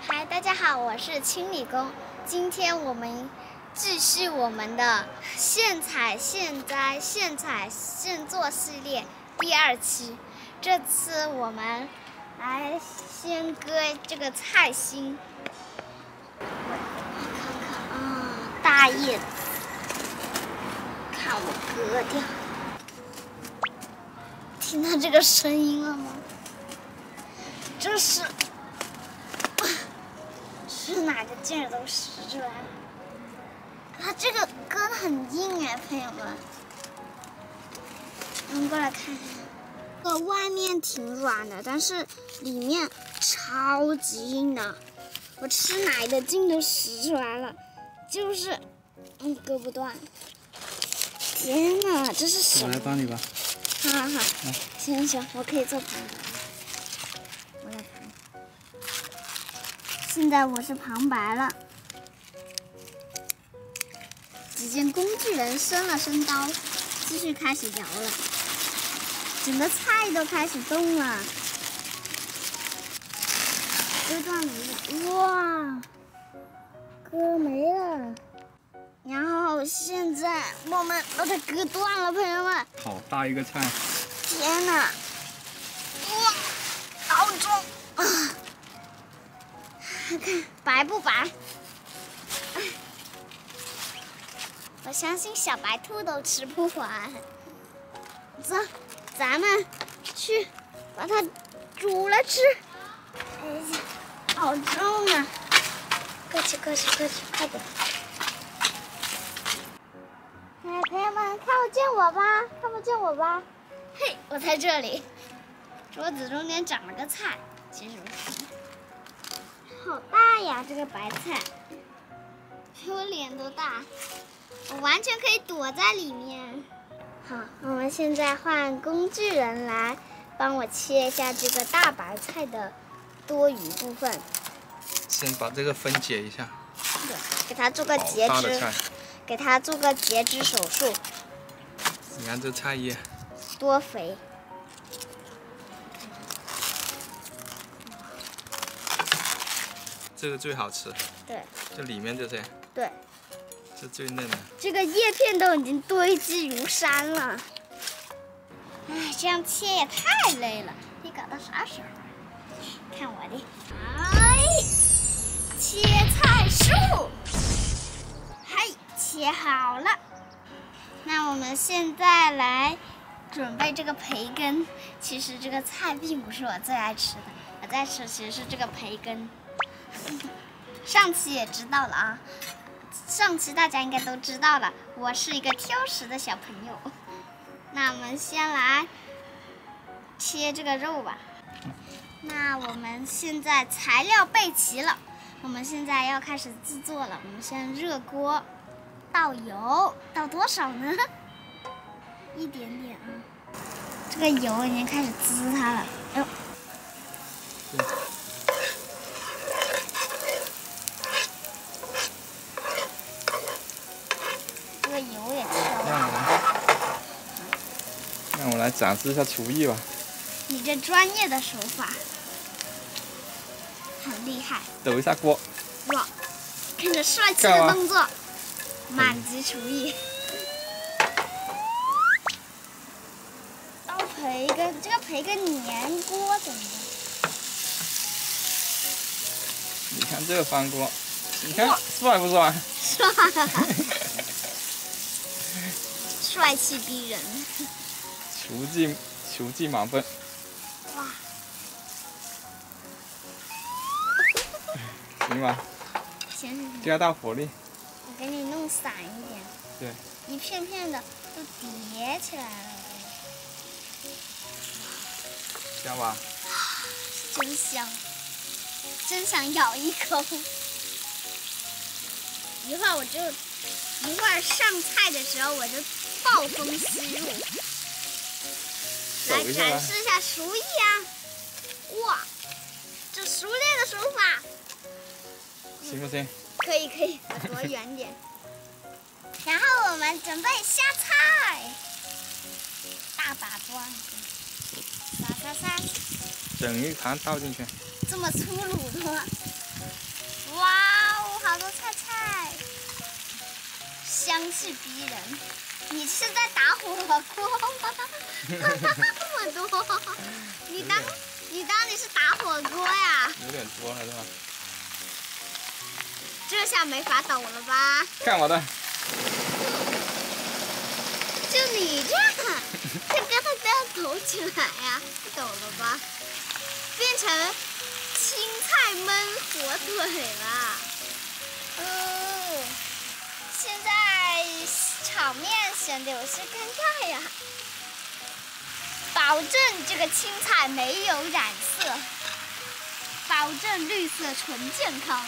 嗨，大家好，我是清理工。今天我们继续我们的现采现摘现采现做系列第二期。这次我们来先割这个菜心，看看啊，大叶子，我割掉。听到这个声音了吗？这是。是哪个劲儿都使出来了。它这个割的很硬哎，朋友们，我们过来看看。这个外面挺软的，但是里面超级硬的。我吃奶的劲都使出来了，就是嗯割不断。天哪，这是什么？我来帮你吧。好好好，行行，我可以做旁白。我来旁。现在我是旁白了。只见工具人伸了伸刀，继续开始摇了，整个菜都开始动了。割断没了，哇，割没了。们把它割断了，朋友们。好大一个菜！天哪！哇，好重啊！看看白不白？我相信小白兔都吃不完。走，咱们去把它煮了吃。哎呀，好重啊！过去，过去，过去，快点！朋友们，看不见我吧？看不见我吧？嘿，我在这里。桌子中间长了个菜，其实不是。好大呀，这个白菜，比我脸都大，我完全可以躲在里面。好，我们现在换工具人来帮我切一下这个大白菜的多余部分。先把这个分解一下。对，给它做个截肢，给它做个截肢手术。你看这菜叶。多肥。这个最好吃，对，这里面这些，对，是最嫩的。这个叶片都已经堆积如山了，哎，这样切也太累了，你搞到啥时候？看我的，哎，切菜术，嘿，切好了。那我们现在来准备这个培根。其实这个菜并不是我最爱吃的，我最爱吃其实是这个培根。上期也知道了啊，上期大家应该都知道了，我是一个挑食的小朋友。那我们先来切这个肉吧。那我们现在材料备齐了，我们现在要开始制作了。我们先热锅，倒油，倒多少呢？一点点啊。这个油已经开始滋它了，哎呦。这个油也跳了。让我来展示一下厨艺吧。你这专业的手法很厉害。抖一下锅。哇，看着帅气的动作，满级厨艺。倒培根，这个培根粘锅怎么的？你看这个翻锅，你看帅不帅？帅。帅气逼人，厨技厨技满分。哇！行吧。加大火力。我给你弄散一点。对。一片片的都叠起来了。香吧？真香，真想咬一口。一会儿我就，一会儿上菜的时候我就。暴风吸入，来展示一下厨艺啊！哇，这熟练的手法，行不行？可以可以，躲远点。然后我们准备下菜，大把装，撒撒撒，整一盘倒进去。这么粗鲁的吗？哇哦，好多菜菜，香气逼人。你是在打火锅吗？这么多，你当你当你是打火锅呀？有点多了是吧？这下没法抖了吧？看我的，就你这样，这跟它不要抖起来呀、抖了吧？变成青菜焖火腿了。哦，现在场面显得有些尴尬呀。保证这个青菜没有染色，保证绿色纯健康。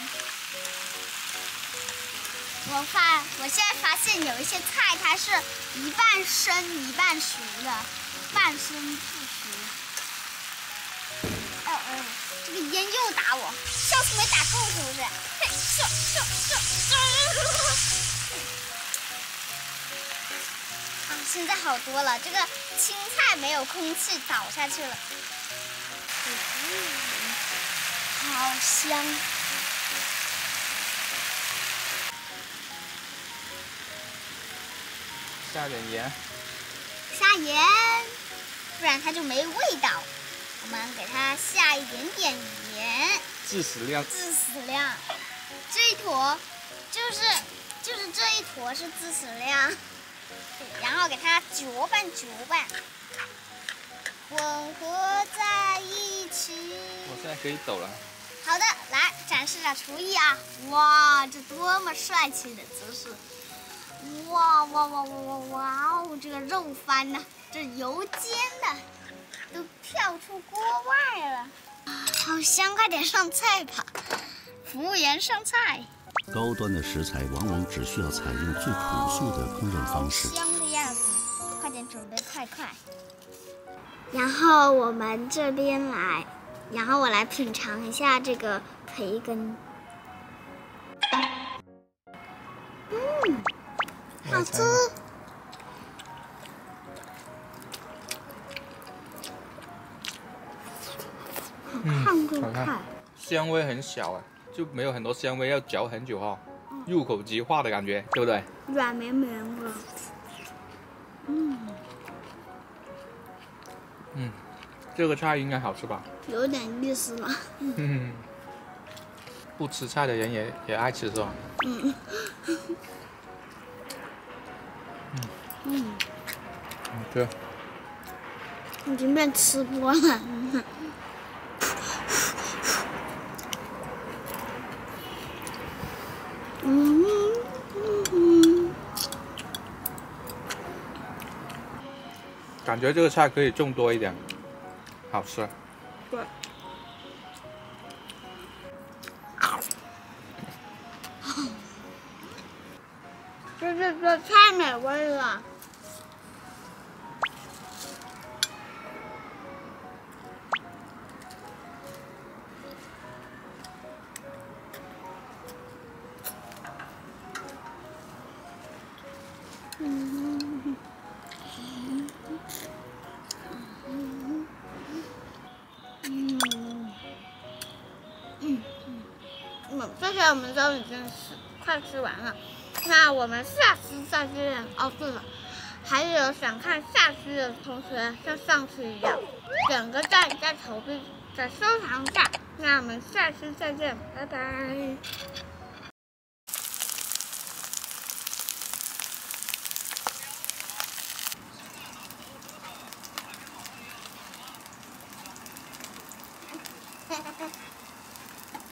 我发，我现在发现有一些菜它是一半生一半熟的，半生不熟。哦哦，这个烟又打我，上次没打够是不是？嘿，咻咻咻！啊，现在好多了，这个青菜没有空气倒下去了。好香。下点盐，下盐，不然它就没味道。我们给它下一点点盐，致死量。致死量。这一坨就是就是这一坨是致死量，然后给它搅拌搅拌，混合在一起。我现在可以抖了。好的，来展示下厨艺啊！哇，这多么帅气的姿势！哇哇哇哇哇哇哦，这个肉翻呐，这油煎的都跳出锅外了，好香！快点上菜吧，服务员上菜。高端的食材往往只需要采用最朴素的烹饪方式。香的样子，快点准备，快快！然后我们这边来，然后我来品尝一下这个培根。好吃。嗯看就好看看，香味很小哎，就没有很多香味，要嚼很久哈、入口即化的感觉，对不对？软绵绵的。嗯，嗯，这个菜应该好吃吧？有点意思嘛。嗯，不吃菜的人也也爱吃是吧？嗯嗯，嗯，对。已经变吃播了。嗯嗯嗯感觉这个菜可以种多一点，好吃。对。这这这太美味了。这些我们都已经吃快吃完了，那我们下期再见。哦，对了，还有想看下期的同学，像上次一样，点个赞再投币再收藏一下。那我们下期再见，拜拜。